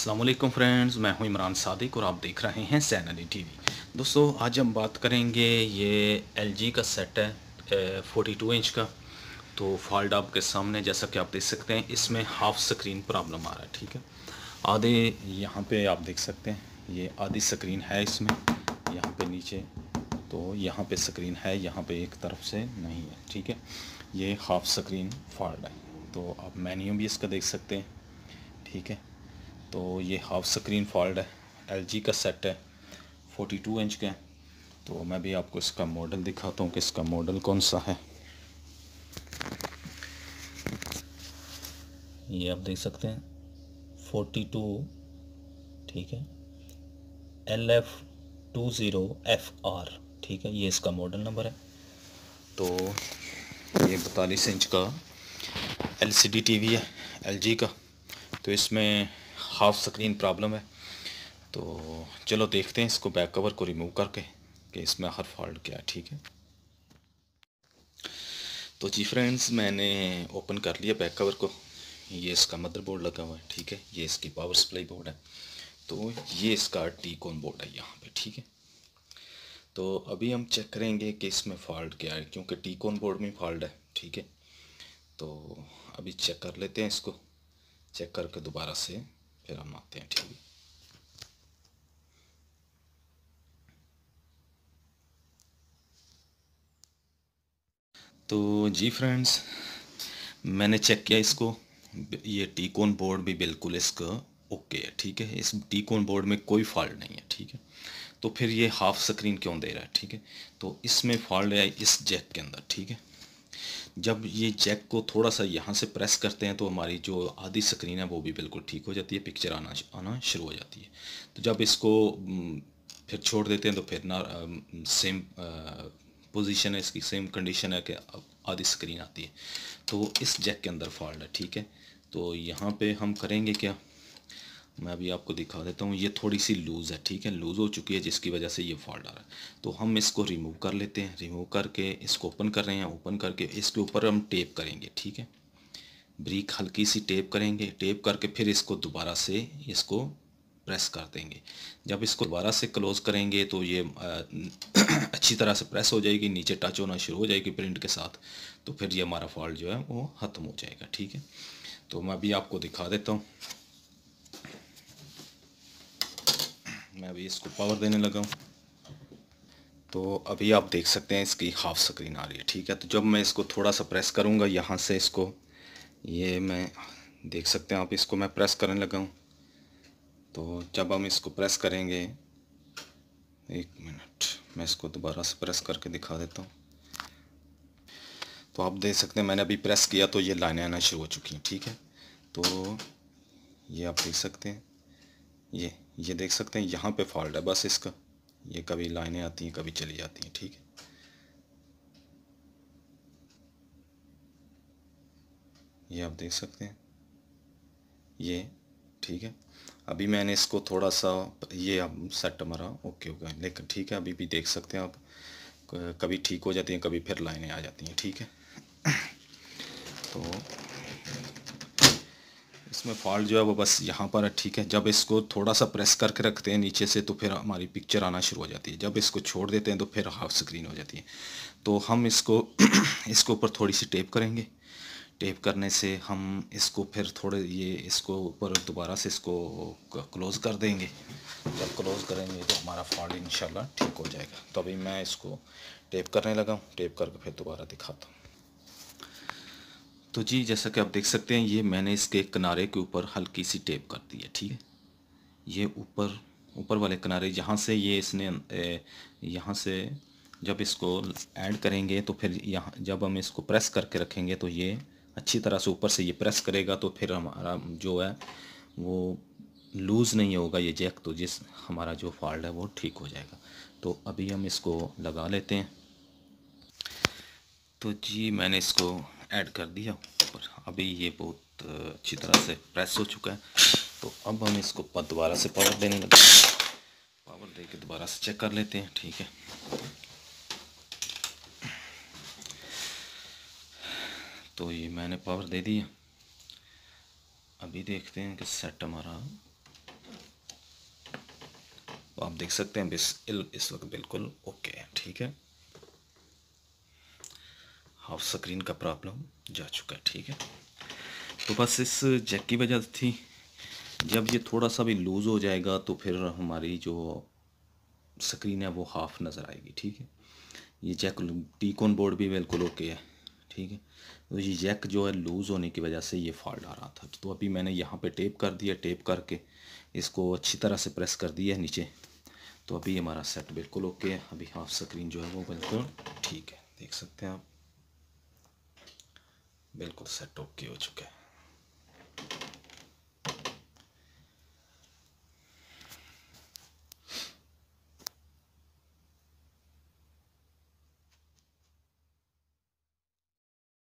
Aslam friends मैं हूँ इमरान सादिक और आप देख रहे हैं सैनली टीवी दोस्तों, आज हम बात करेंगे ये एलजी का सेट है फोर्टी टू इंच का। तो फॉल्ट आपके सामने, जैसा कि आप देख सकते हैं, इसमें हाफ़ स्क्रीन प्रॉब्लम आ रहा है, ठीक है? आधे यहाँ पे आप देख सकते हैं, ये आधी स्क्रीन है इसमें, यहाँ पे नीचे। तो यहाँ पे स्क्रीन है, यहाँ पे एक तरफ़ से नहीं है, ठीक है? ये हाफ़ स्क्रीन फॉल्ट है। तो आप मेन्यू भी इसका देख सकते हैं, ठीक है? तो ये हाफ़ स्क्रीन फॉल्ट है एलजी का सेट है 42 इंच का तो मैं भी आपको इसका मॉडल दिखाता हूँ कि इसका मॉडल कौन सा है। ये आप देख सकते हैं 42 ठीक है L F two zero F R ठीक है, ये इसका मॉडल नंबर है। तो ये बतालीस इंच का L C D T V है एल जी का। तो इसमें हाफ़ स्क्रीन प्रॉब्लम है। तो चलो देखते हैं इसको बैक कवर को रिमूव करके कि इसमें हर फॉल्ट क्या है, ठीक है? तो जी फ्रेंड्स मैंने ओपन कर लिया बैक कवर को। ये इसका मदरबोर्ड लगा हुआ है, ठीक है? ये इसकी पावर सप्लाई बोर्ड है। तो ये इसका टी कॉन बोर्ड है यहाँ पे, ठीक है? तो अभी हम चेक करेंगे कि इसमें फॉल्ट क्या है, क्योंकि टी कॉन बोर्ड में फॉल्ट है, ठीक है? तो अभी चेक कर लेते हैं इसको। चेक करके दोबारा से। फिर हम आते हैं ठीक है तो जी फ्रेंड्स मैंने चेक किया इसको। ये टीकोन बोर्ड भी बिल्कुल इसका ओके है, ठीक है? इस टीकोन बोर्ड में कोई फॉल्ट नहीं है, ठीक है? तो फिर ये हाफ़ स्क्रीन क्यों दे रहा है, ठीक है? तो इसमें फॉल्ट है इस जैक के अंदर, ठीक है? जब ये जैक को थोड़ा सा यहाँ से प्रेस करते हैं तो हमारी जो आधी स्क्रीन है, वो भी बिल्कुल ठीक हो जाती है पिक्चर आना आना शुरू हो जाती है। तो जब इसको फिर छोड़ देते हैं तो फिर ना सेम पोजीशन है, इसकी सेम कंडीशन है कि आधी स्क्रीन आती है। तो इस जैक के अंदर फॉल्ट है, ठीक है? तो यहाँ पे हम करेंगे क्या? मैं अभी आपको दिखा देता हूँ, ये थोड़ी सी लूज़ है, ठीक है? लूज़ हो चुकी है, जिसकी वजह से ये फॉल्ट आ रहा है। तो हम इसको रिमूव कर लेते हैं। रिमूव करके इसको ओपन कर रहे हैं, ओपन करके इसके ऊपर हम टेप करेंगे, ठीक है? ब्रिक हल्की सी टेप करेंगे, टेप करके फिर इसको दोबारा से इसको प्रेस कर देंगे। जब इसको दोबारा से क्लोज़ करेंगे तो ये अच्छी तरह से प्रेस हो जाएगी, नीचे टच होना शुरू हो जाएगी प्रिंट के साथ तो फिर ये हमारा फॉल्ट जो है वो ख़त्म हो जाएगा, ठीक है? तो मैं अभी आपको दिखा देता हूँ। मैं अभी इसको पावर देने लगा हूँ। तो अभी आप देख सकते हैं इसकी हाफ़ स्क्रीन आ रही है, ठीक है? तो जब मैं इसको थोड़ा सा प्रेस करूँगा यहाँ से इसको, ये मैं देख सकते हैं आप इसको मैं प्रेस करने लगा हूँ। तो जब हम इसको प्रेस करेंगे, एक मिनट मैं इसको दोबारा से प्रेस करके दिखा देता हूँ। तो आप देख सकते हैं मैंने अभी प्रेस किया तो ये लाइनें आना शुरू हो चुकी हैं, ठीक है? तो ये आप देख सकते हैं, ये ये देख सकते हैं, यहाँ पे फॉल्ट है बस इसका। ये कभी लाइनें आती हैं, कभी चली जाती हैं, ठीक है। ये आप देख सकते हैं। ये, ठीक है। अभी मैंने इसको थोड़ा सा ये अब सेट हमारा ओके गया लेकिन ठीक है, अभी भी देख सकते हैं आप। कभी ठीक हो जाती हैं, कभी फिर लाइनें आ जाती हैं, ठीक है। तो इसमें फॉल्ट जो है वो बस यहाँ पर है, ठीक है? जब इसको थोड़ा सा प्रेस करके रखते हैं नीचे से तो फिर हमारी पिक्चर आना शुरू हो जाती है। जब इसको छोड़ देते हैं तो फिर हाफ़ स्क्रीन हो जाती है। तो हम इसको इसके ऊपर थोड़ी सी टेप करेंगे। टेप करने से हम इसको फिर थोड़े, ये इसको ऊपर दोबारा से इसको क्लोज़ कर देंगे। जब क्लोज़ करेंगे तो हमारा फॉल्ट इंशाल्लाह ठीक हो जाएगा। तो अभी मैं इसको टेप करने लगा हूँ। टेप करके फिर दोबारा दिखाता हूँ। तो जी, जैसा कि आप देख सकते हैं, ये मैंने इसके किनारे के ऊपर हल्की सी टेप कर दी है, ठीक है? ये ऊपर ऊपर वाले किनारे यहाँ से ये इसने यहाँ से जब इसको ऐड करेंगे तो फिर यहाँ, जब हम इसको प्रेस करके रखेंगे तो ये अच्छी तरह से ऊपर से ये प्रेस करेगा तो फिर हमारा जो है, वो लूज़ नहीं होगा ये जैक तो जिस हमारा जो फॉल्ट है, वो ठीक हो जाएगा। तो अभी हम इसको लगा लेते हैं। तो जी, मैंने इसको ऐड कर दिया ऊपर। अभी ये बहुत अच्छी तरह से प्रेस हो चुका है। तो अब हम इसको दोबारा से पावर देने लगे। पावर दे के दोबारा से चेक कर लेते हैं, ठीक है? तो ये मैंने पावर दे दिया। अभी देखते हैं कि सेट हमारा तो आप देख सकते हैं इस इस वक्त बिल्कुल ओके है, ठीक है? हाफ़ स्क्रीन का प्रॉब्लम जा चुका है, ठीक है? तो बस इस जैक की वजह थी। जब ये थोड़ा सा भी लूज़ हो जाएगा तो फिर हमारी जो स्क्रीन है, वो हाफ़ नज़र आएगी, ठीक है? ये जैक टीकोन बोर्ड भी बिल्कुल ओके है, ठीक है? तो ये जैक जो है लूज़ होने की वजह से ये फॉल्ट आ रहा था। तो अभी मैंने यहाँ पे टेप कर दिया टेप करके इसको अच्छी तरह से प्रेस कर दिया है नीचे। तो अभी हमारा सेट बिल्कुल ओके है। अभी हाफ़ स्क्रीन जो है, वो बिल्कुल ठीक है। देख सकते हैं आप। बिल्कुल सेट ओके हो चुका है।